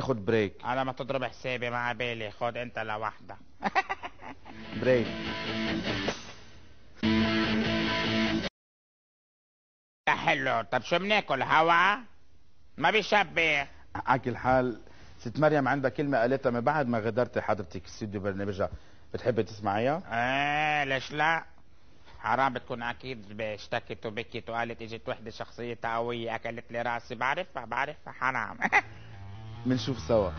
خد break على ما تضرب حسابي مع بالي خد انت لوحدك. break يا حلو. طب شو بناكل؟ هوا؟ ما بيشبه على كل حال. ست مريم عندها كلمة قالتها من بعد ما غادرتي حضرتك استوديو برنامجها. بتحبي تسمعيها؟ إيه ليش لا؟ حرام بتكون أكيد اشتكت وبكت وقالت إجت وحدة شخصيتها قوية أكلت لي راسي. بعرفها بعرفها حرام. بنشوف سوا.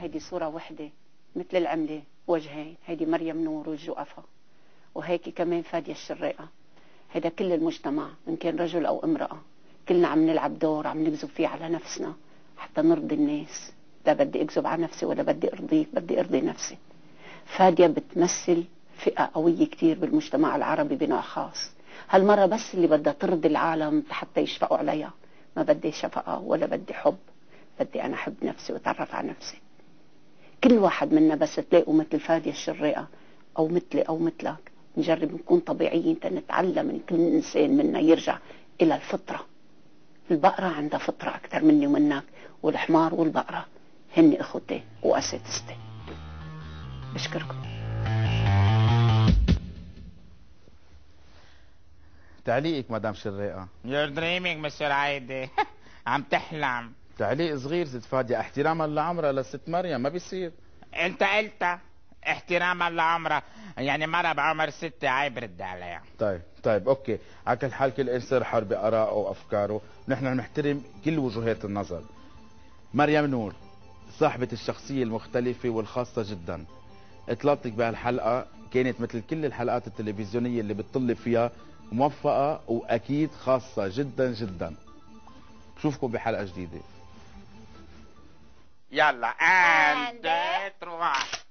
هيدي صورة وحدة مثل العملة وجهين هيدي مريم نور والجوقفة وهيك كمان فادية الشريقة. هيدا كل المجتمع إن كان رجل أو امرأة كلنا عم نلعب دور عم نكذب فيه على نفسنا حتى نرضي الناس. لا بدي أكذب على نفسي ولا بدي أرضيك بدي أرضي نفسي. فادية بتمثل فئة قوية كتير بالمجتمع العربي بنوع خاص. هالمرة بس اللي بدها ترضي العالم حتى يشفقوا عليها. ما بدي شفقة ولا بدي حب بدي أنا أحب نفسي وأتعرف على نفسي. كل واحد منا بس تلاقوا مثل فادية الشريقة أو مثلي أو مثلك. نجرب نكون طبيعيين تنتعلم من كل إنسان منا يرجع إلى الفطرة. البقرة عندها فطرة أكثر مني ومنك والحمار والبقرة هن إخوتي وأساتذتي. بشكركم. تعليقك مدام شريقة. You're dreaming مسير عايدي عم تحلم. تعليق صغير ست فادية احتراما لعمرها لست مريم ما بيصير. انت قلت احتراما لعمرها يعني مرة بعمر ستة عيب رد عليها. طيب طيب أوكي. على كل حال كل إنسان حر بارائه وأفكاره. نحن نحترم كل وجهات النظر. مريم نور صاحبة الشخصية المختلفة والخاصة جدا. اطلالتك بهالحلقة كانت مثل كل الحلقات التلفزيونية اللي بتطلب فيها موفقة وأكيد خاصة جدا جدا. بشوفكم بحلقة جديدة. يلا. And, and three